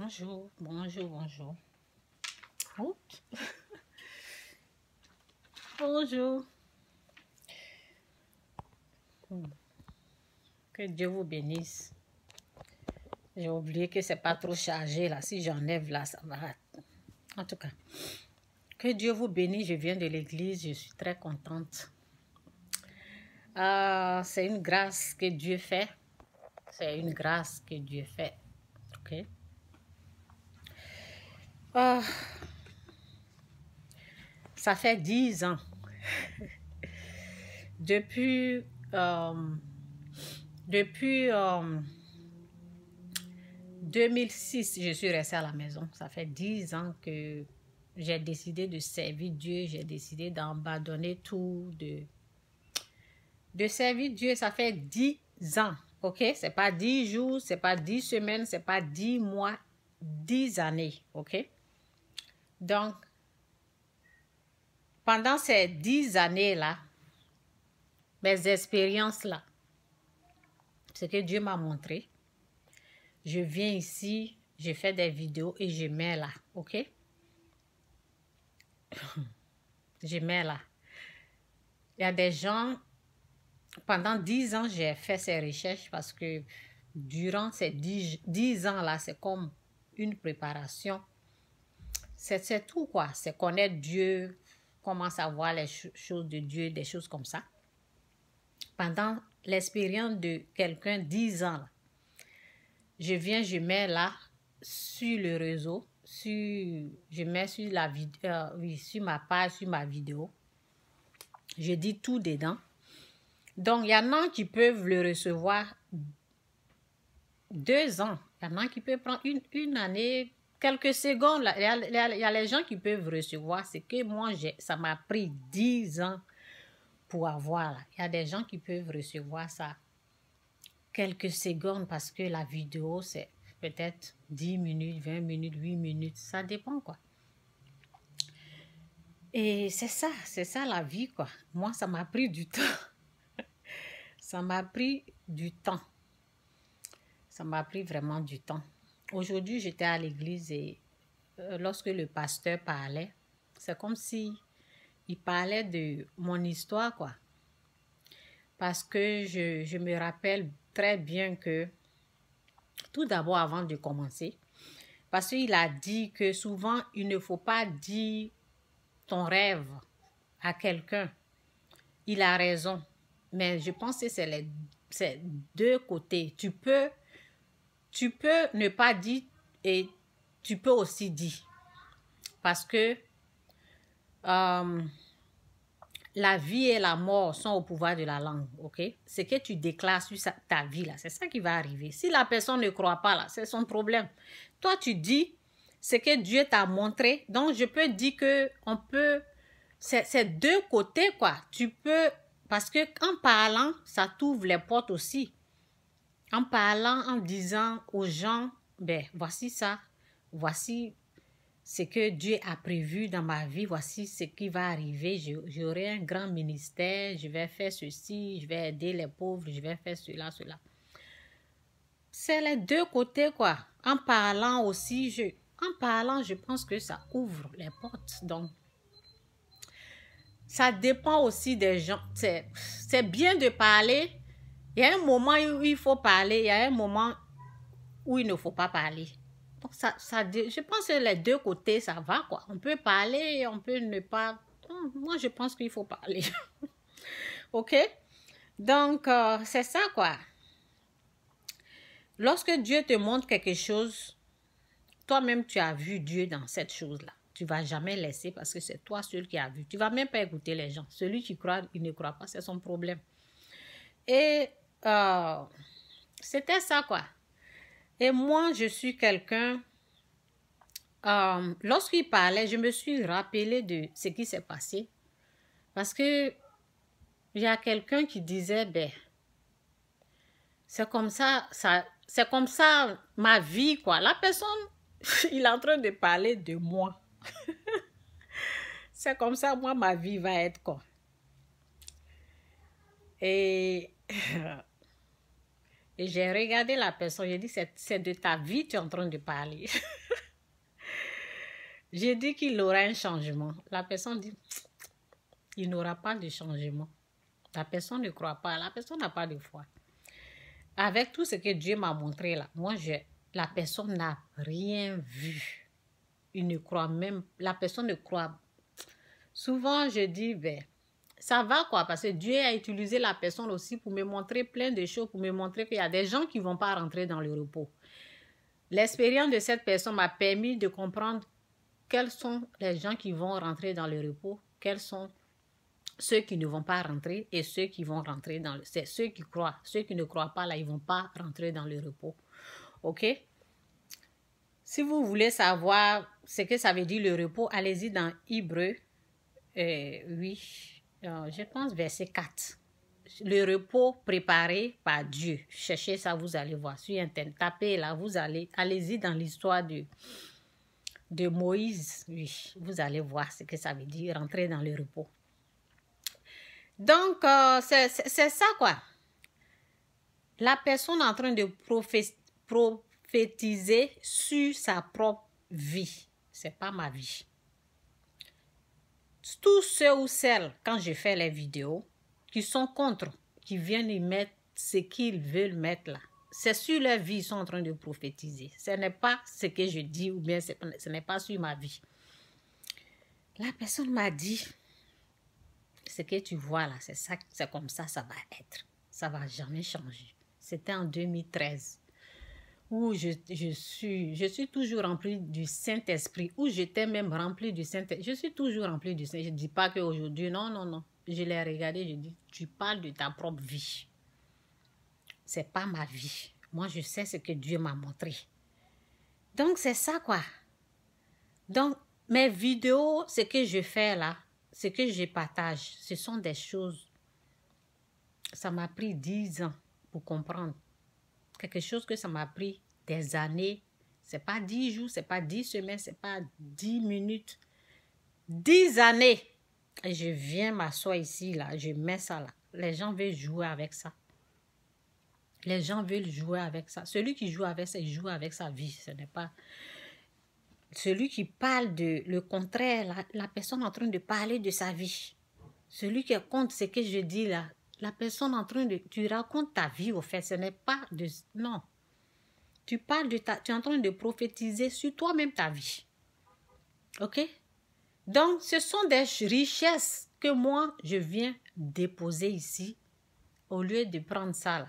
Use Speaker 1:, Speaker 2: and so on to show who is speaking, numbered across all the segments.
Speaker 1: Bonjour, bonjour, bonjour. Bonjour. Hmm. Que Dieu vous bénisse. J'ai oublié que c'est pas trop chargé là. Si j'enlève là, ça va. En tout cas, que Dieu vous bénisse. Je viens de l'église. Je suis très contente. Ah, c'est une grâce que Dieu fait. C'est une grâce que Dieu fait. OK? Ah, ça fait dix ans. depuis euh, depuis 2006, euh, je suis restée à la maison. Ça fait dix ans que j'ai décidé de servir Dieu. J'ai décidé d'abandonner tout, de, de servir Dieu. Ça fait dix ans. OK? C'est pas dix jours, c'est pas dix semaines, c'est pas dix mois, dix années. OK? Donc, pendant ces dix années-là, mes expériences-là, ce que Dieu m'a montré, je viens ici, je fais des vidéos et je mets là, ok? je mets là. Il y a des gens, pendant dix ans, j'ai fait ces recherches parce que durant ces dix ans-là, c'est comme une préparation c'est tout, quoi. C'est connaître Dieu, comment savoir les choses de Dieu, des choses comme ça. Pendant l'expérience de quelqu'un 10 ans, je viens, je mets là sur le réseau, sur, je mets sur la vidéo, euh, sur ma page, sur ma vidéo. Je dis tout dedans. Donc, il y en a qui peuvent le recevoir deux ans. Il y en a qui peuvent prendre une, une année, quelques secondes, il y, a, les gens qui peuvent recevoir ce que moi, ça m'a pris 10 ans pour avoir. Il y a des gens qui peuvent recevoir ça quelques secondes parce que la vidéo, c'est peut-être 10 minutes, 20 minutes, 8 minutes, ça dépend quoi. Et c'est ça, c'est ça la vie quoi. Moi, ça m'a pris du temps. ça m'a pris du temps. Ça m'a pris vraiment du temps. Aujourd'hui, j'étais à l'église et euh, lorsque le pasteur parlait, c'est comme si il parlait de mon histoire, quoi. Parce que je, me rappelle très bien que, tout d'abord, avant de commencer, parce qu'il a dit que souvent, il ne faut pas dire ton rêve à quelqu'un. Il a raison. Mais je pense que c'est les deux côtés. Tu peux tu peux ne pas dire et tu peux aussi dire. Parce que euh, la vie et la mort sont au pouvoir de la langue, ok? Ce que tu déclares sur ta vie, là, c'est ça qui va arriver. Si la personne ne croit pas, là, c'est son problème. Toi, tu dis ce que Dieu t'a montré. Donc, je peux dire que on peut... C'est deux côtés, quoi. Tu peux... Parce que en parlant, ça t'ouvre les portes aussi en parlant, en disant aux gens, ben voici ça, voici ce que Dieu a prévu dans ma vie, voici ce qui va arriver, j'aurai un grand ministère, je vais faire ceci, je vais aider les pauvres, je vais faire cela, cela. C'est les deux côtés, quoi. En parlant aussi, je, en parlant, je pense que ça ouvre les portes. Donc, ça dépend aussi des gens. C'est bien de parler, il y a un moment où il faut parler, il y a un moment où il ne faut pas parler. Donc, ça, ça, je pense que les deux côtés, ça va, quoi. On peut parler, on peut ne pas... Hmm, moi, je pense qu'il faut parler. OK? Donc, euh, c'est ça, quoi. Lorsque Dieu te montre quelque chose, toi-même, tu as vu Dieu dans cette chose-là. Tu vas jamais laisser parce que c'est toi seul qui as vu. Tu vas même pas écouter les gens. Celui qui croit, il ne croit pas, c'est son problème. Et euh, c'était ça, quoi. Et moi, je suis quelqu'un... Euh, lorsqu'il parlait, je me suis rappelé de ce qui s'est passé. Parce que il y a quelqu'un qui disait, ben, c'est comme ça, ça c'est comme ça ma vie, quoi. La personne, il est en train de parler de moi. c'est comme ça, moi, ma vie va être, quoi. Et Et j'ai regardé la personne, j'ai dit, c'est de ta vie que tu es en train de parler. j'ai dit qu'il aura un changement. La personne dit, il n'aura pas de changement. La personne ne croit pas, la personne n'a pas de foi. Avec tout ce que Dieu m'a montré là, moi, je, la personne n'a rien vu. Il ne croit même, la personne ne croit. Souvent, je dis, ben, ça va quoi, parce que Dieu a utilisé la personne aussi pour me montrer plein de choses, pour me montrer qu'il y a des gens qui ne vont pas rentrer dans le repos. L'expérience de cette personne m'a permis de comprendre quels sont les gens qui vont rentrer dans le repos, quels sont ceux qui ne vont pas rentrer et ceux qui vont rentrer dans le... C'est ceux qui croient. Ceux qui ne croient pas, là, ils ne vont pas rentrer dans le repos. OK? Si vous voulez savoir ce que ça veut dire le repos, allez-y dans Hébreu. Euh, oui, euh, je pense verset 4. Le repos préparé par Dieu. Cherchez ça, vous allez voir sur Internet. Tapez là, vous allez, allez-y dans l'histoire de, de Moïse. Oui, vous allez voir ce que ça veut dire, rentrer dans le repos. Donc, euh, c'est ça quoi. La personne en train de prophétiser sur sa propre vie. C'est pas ma vie tous ceux ou celles, quand je fais les vidéos, qui sont contre, qui viennent y mettre ce qu'ils veulent mettre là, c'est sur leur vie qu'ils sont en train de prophétiser. Ce n'est pas ce que je dis ou bien ce n'est pas sur ma vie. La personne m'a dit, ce que tu vois là, c'est ça, c'est comme ça, ça va être. Ça va jamais changer. C'était en 2013 où je, je, suis, je suis toujours rempli du Saint-Esprit, où j'étais même rempli du Saint-Esprit. Je suis toujours rempli du Saint-Esprit. Je ne dis pas qu'aujourd'hui, non, non, non. Je l'ai regardé, je dis, tu parles de ta propre vie. C'est pas ma vie. Moi, je sais ce que Dieu m'a montré. Donc, c'est ça, quoi. Donc, mes vidéos, ce que je fais là, ce que je partage, ce sont des choses. Ça m'a pris dix ans pour comprendre quelque chose que ça m'a pris des années. C'est pas dix jours, c'est pas dix semaines, c'est pas dix minutes. Dix années. Et je viens m'asseoir ici, là, je mets ça là. Les gens veulent jouer avec ça. Les gens veulent jouer avec ça. Celui qui joue avec ça, il joue avec sa vie. Ce n'est pas. Celui qui parle de le contraire, la, la personne en train de parler de sa vie. Celui qui compte ce que je dis là, la personne en train de... Tu racontes ta vie, au fait. Ce n'est pas de... Non. Tu parles de ta... Tu es en train de prophétiser sur toi-même ta vie. OK? Donc, ce sont des richesses que moi, je viens déposer ici au lieu de prendre ça là.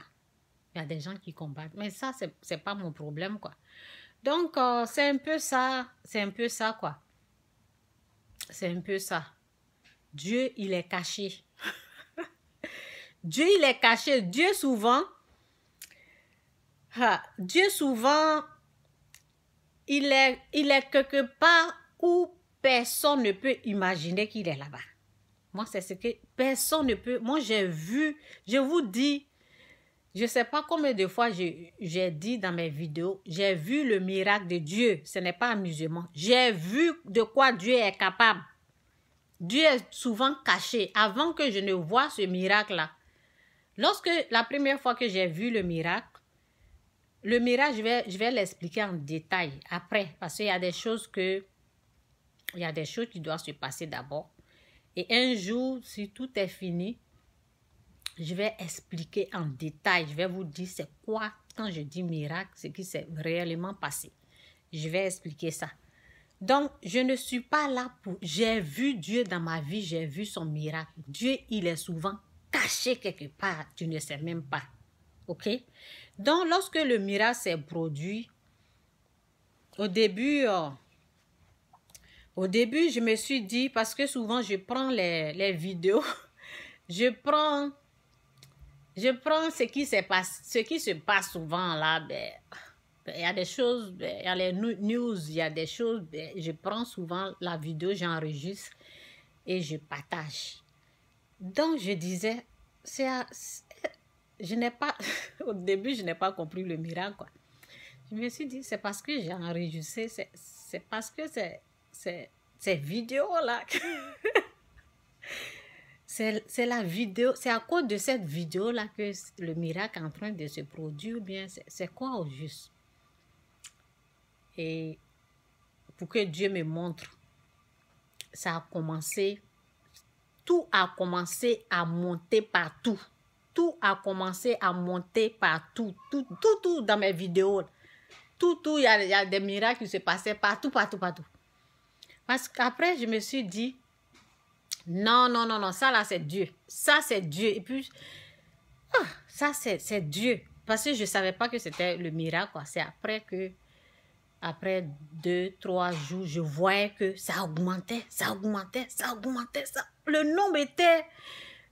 Speaker 1: Il y a des gens qui combattent. Mais ça, ce n'est pas mon problème, quoi. Donc, euh, c'est un peu ça. C'est un peu ça, quoi. C'est un peu ça. Dieu, il est caché. Dieu, il est caché. Dieu, souvent, Dieu, souvent, il est, il est quelque part où personne ne peut imaginer qu'il est là-bas. Moi, c'est ce que personne ne peut. Moi, j'ai vu, je vous dis, je ne sais pas combien de fois j'ai dit dans mes vidéos, j'ai vu le miracle de Dieu. Ce n'est pas amusement. J'ai vu de quoi Dieu est capable. Dieu est souvent caché. Avant que je ne vois ce miracle-là, Lorsque la première fois que j'ai vu le miracle, le miracle, je vais, l'expliquer en détail après, parce qu'il y a des choses que, il y a des choses qui doivent se passer d'abord. Et un jour, si tout est fini, je vais expliquer en détail. Je vais vous dire c'est quoi, quand je dis miracle, ce qui s'est réellement passé. Je vais expliquer ça. Donc, je ne suis pas là pour... J'ai vu Dieu dans ma vie, j'ai vu son miracle. Dieu, il est souvent caché quelque part, tu ne sais même pas. OK? Donc, lorsque le miracle s'est produit, au début, euh, au début, je me suis dit, parce que souvent je prends les, vidéos, je prends, je prends ce qui, se passe, ce qui se passe souvent là, ben, ben il y a des choses, ben, il y a les news, il y a des choses, ben, je prends souvent la vidéo, j'enregistre et je partage. Donc, je disais, c'est je n'ai pas, au début, je n'ai pas compris le miracle. Je me suis dit, c'est parce que j'ai enregistré, c'est parce que c'est ces vidéos-là. c'est la vidéo, c'est à cause de cette vidéo-là que le miracle est en train de se produire, bien c'est quoi au juste? Et pour que Dieu me montre, ça a commencé, tout a commencé à monter partout. Tout a commencé à monter partout, tout, tout, tout dans mes vidéos. Tout, tout, il y a, des miracles qui se passaient partout, partout, partout. Parce qu'après, je me suis dit, non, non, non, non, ça là, c'est Dieu. Ça, c'est Dieu. Et puis, ah, ça, c'est Dieu. Parce que je ne savais pas que c'était le miracle. C'est après que, après deux, trois jours, je voyais que ça augmentait, ça augmentait, ça augmentait. Ça. Le nombre était,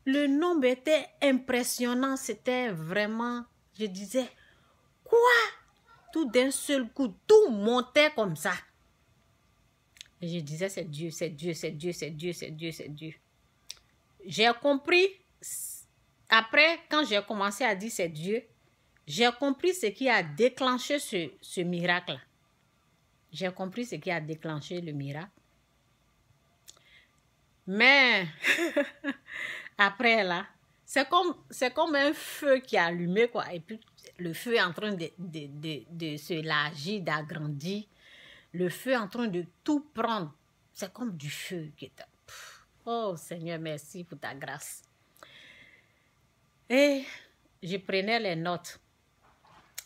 Speaker 1: le nombre était impressionnant. C'était vraiment, je disais, quoi? Tout d'un seul coup, tout montait comme ça. Et je disais, c'est Dieu, c'est Dieu, c'est Dieu, c'est Dieu, c'est Dieu, c'est Dieu. J'ai compris, après, quand j'ai commencé à dire c'est Dieu, j'ai compris ce qui a déclenché ce, ce miracle. J'ai compris ce qui a déclenché le miracle. Mais après là, c'est comme, c'est comme un feu qui est allumé, quoi. Et puis le feu est en train de, de, de, d'agrandir le feu en train de tout prendre. C'est comme du feu qui est. Oh Seigneur, merci pour ta grâce. Et je prenais les notes.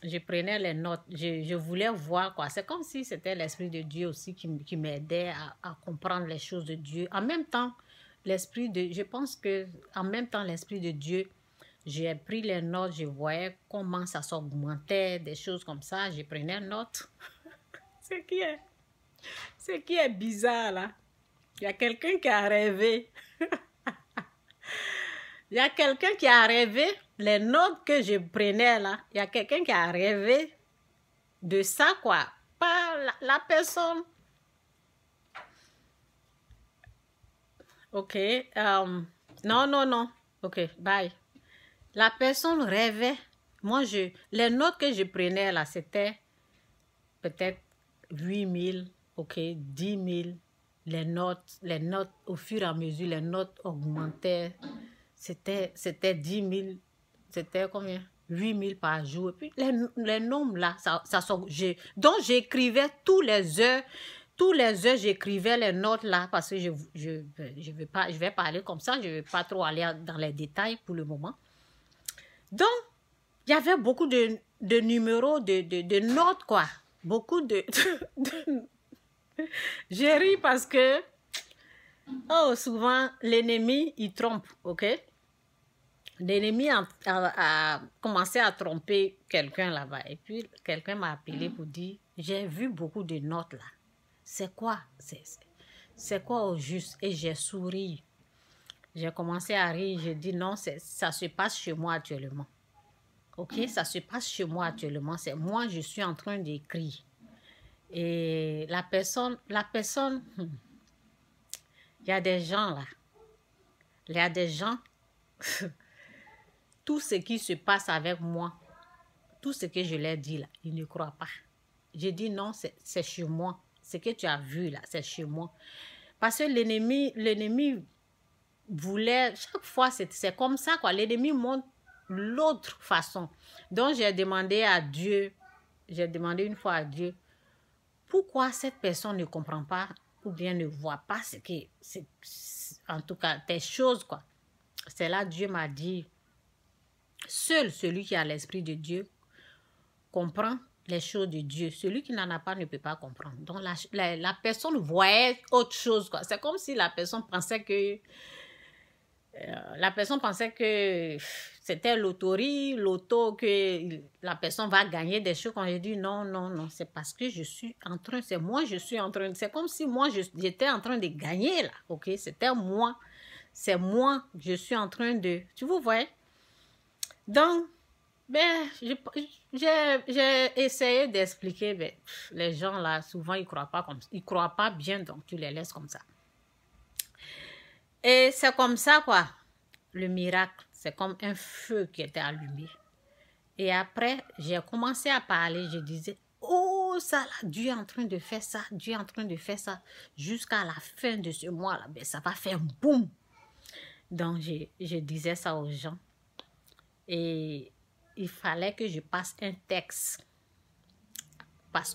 Speaker 1: Je prenais les notes. Je, voulais voir quoi. C'est comme si c'était l'Esprit de Dieu aussi qui, qui m'aidait à, à, comprendre les choses de Dieu. En même temps, l'Esprit de... Je pense que en même temps, l'Esprit de Dieu, j'ai pris les notes, je voyais comment ça s'augmentait, des choses comme ça. Je prenais notes. Ce qui est, ce qui est bizarre là. Il y a quelqu'un qui a rêvé. Il y a quelqu'un qui a rêvé les notes que je prenais là. Il y a quelqu'un qui a rêvé de ça quoi. Pas la, personne. Ok. Um, non, non, non. Ok, bye. La personne rêvait. Moi, je, les notes que je prenais là, c'était peut-être 8000, ok, 10 000, les notes, les notes, au fur et à mesure, les notes augmentaient. C'était, c'était 10 000, c'était combien? 8 000 par jour. Et puis les, les nombres là, ça, ça, donc j'écrivais tous les heures, tous les heures, j'écrivais les notes là parce que je je, je, vais pas, je vais parler comme ça, je ne vais pas trop aller dans les détails pour le moment. Donc, il y avait beaucoup de, de numéros, de, de, de notes, quoi beaucoup de... J'ai ri parce que, oh, souvent, l'ennemi, il trompe, ok? L'ennemi a, commencé à tromper quelqu'un là-bas. Et puis, quelqu'un m'a appelé pour dire, j'ai vu beaucoup de notes là. C'est quoi? C'est quoi au juste? Et j'ai souri. J'ai commencé à rire. J'ai dit, non, ça se passe chez moi actuellement. Ok, ça se passe chez moi actuellement. C'est moi, je suis en train d'écrire. Et la personne, la personne, hmm, il y a des gens là. Il y a des gens, tout ce qui se passe avec moi, tout ce que je leur dis là, ils ne croient pas. J'ai dit non, c'est chez moi. Ce que tu as vu là, c'est chez moi. Parce que l'ennemi, l'ennemi voulait, chaque fois, c'est comme ça, quoi. L'ennemi montre l'autre façon. Donc, j'ai demandé à Dieu, j'ai demandé une fois à Dieu, pourquoi cette personne ne comprend pas ou bien ne voit pas ce que c'est, en tout cas, des choses, quoi. C'est là Dieu m'a dit, seul celui qui a l'Esprit de Dieu comprend les choses de Dieu. Celui qui n'en a pas ne peut pas comprendre. Donc, la, la personne voyait autre chose. C'est comme si la personne pensait que euh, la personne pensait que c'était loterie, l'auto, que la personne va gagner des choses. Quand j'ai dit non, non, non, c'est parce que je suis en train, c'est moi, je suis en train, c'est comme si moi, j'étais en train de gagner là, ok? C'était moi, c'est moi, je suis en train de, tu vous voyez? Donc, ben, j'ai essayé d'expliquer, ben, les gens là, souvent, ils croient pas comme ils croient pas bien, donc tu les laisses comme ça. Et c'est comme ça, quoi. Le miracle, c'est comme un feu qui était allumé. Et après, j'ai commencé à parler, je disais, oh, ça là, Dieu est en train de faire ça, Dieu est en train de faire ça. Jusqu'à la fin de ce mois-là, ben, ça va faire boum. Donc, je, je disais ça aux gens. Et il fallait que je passe un texte. Parce